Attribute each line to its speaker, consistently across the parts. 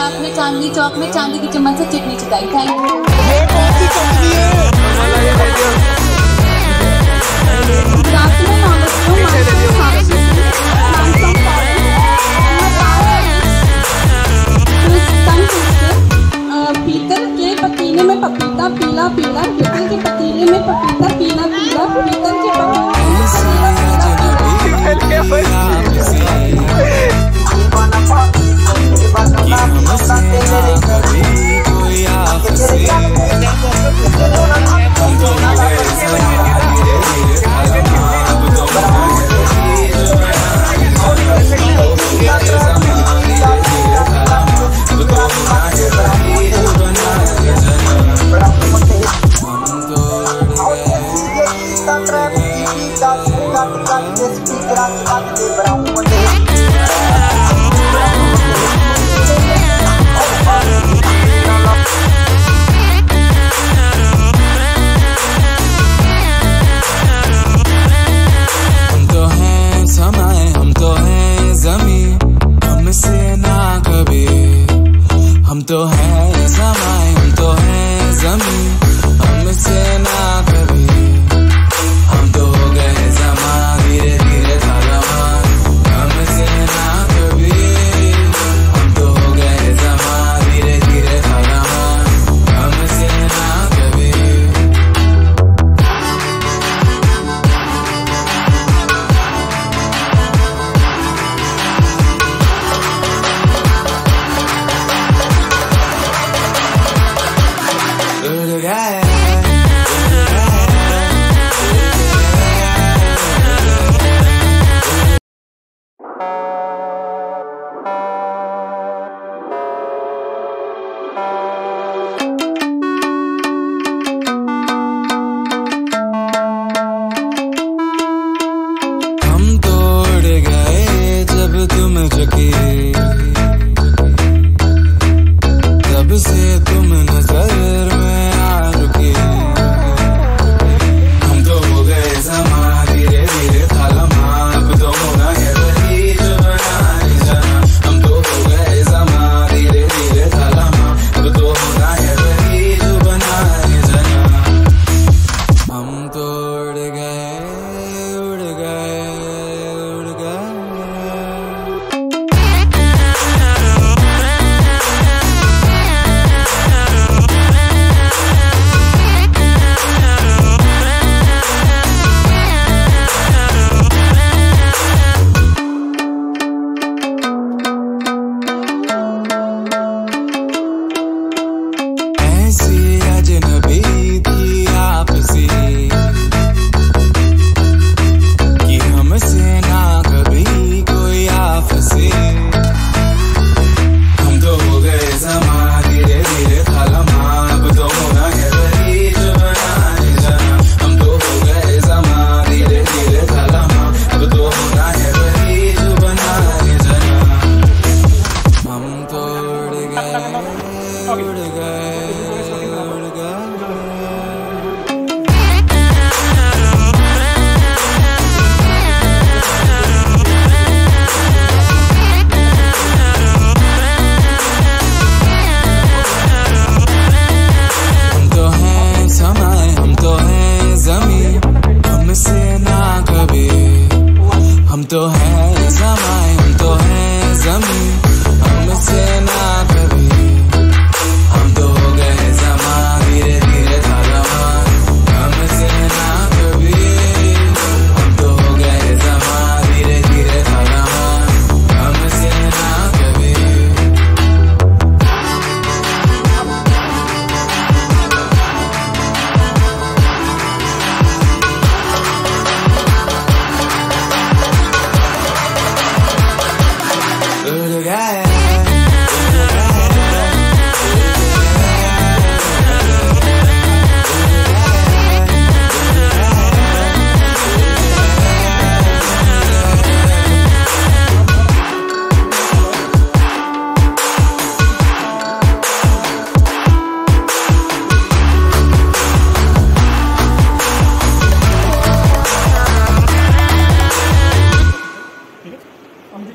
Speaker 1: गुजरात में
Speaker 2: चांदी चौक में चांदी की चम्मच से चटनी चुकाई। थैंक यू
Speaker 3: में।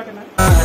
Speaker 1: Bye, good
Speaker 2: night.